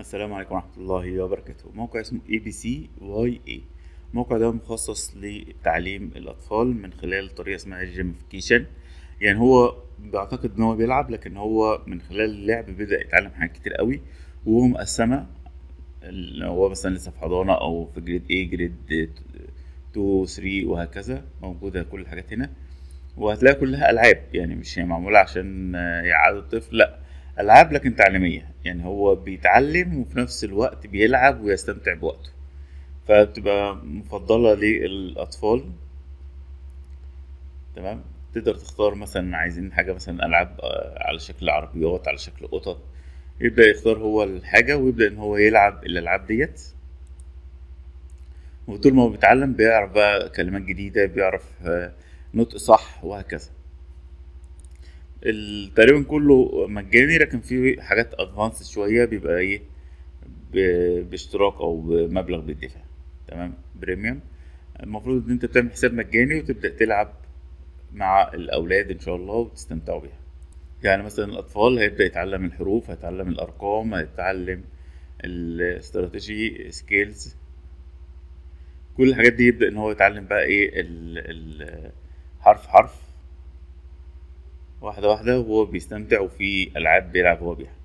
السلام عليكم ورحمة الله وبركاته. موقع اسمه اي الموقع ده مخصص لتعليم الأطفال من خلال طريقة اسمها ال gamification يعني هو بيعتقد إن هو بيلعب لكن هو من خلال اللعب بيبدأ يتعلم حاجات كتير قوي. وهو مقسمة هو مثلا لسه في حضانة أو في grade A grade 2 3 وهكذا. موجودة كل الحاجات هنا. وهتلاقي كلها ألعاب. يعني مش هي معمولة عشان يعاد الطفل لأ. ألعاب لكن تعليمية. يعني هو بيتعلم وفي نفس الوقت بيلعب ويستمتع بوقته. فبتبقى مفضلة للأطفال. تمام؟ تقدر تختار مثلا عايزين حاجة مثلا ألعاب آه، على شكل عربيات على شكل قطط. يبدأ يختار هو الحاجة ويبدأ إن هو يلعب الألعاب ديت. وطول ما هو بيتعلم بيعرف بقى كلمات جديدة بيعرف آه، نطق صح وهكذا. تقريبا كله مجاني لكن في حاجات advanced شوية بيبقى إيه باشتراك أو بمبلغ بيدفع. تمام؟ premium المفروض إن أنت بتعمل حساب مجاني وتبدأ تلعب مع الأولاد إن شاء الله وتستمتعوا بيها. يعني مثلا الأطفال هيبدأ يتعلم الحروف هيتعلم الأرقام هيتعلم ال strategy skills كل الحاجات دي يبدأ إن هو يتعلم بقى إيه ال- ال- حرف حرف. واحدة واحدة وهو بيستمتع وفي ألعاب بيلعب هو بيها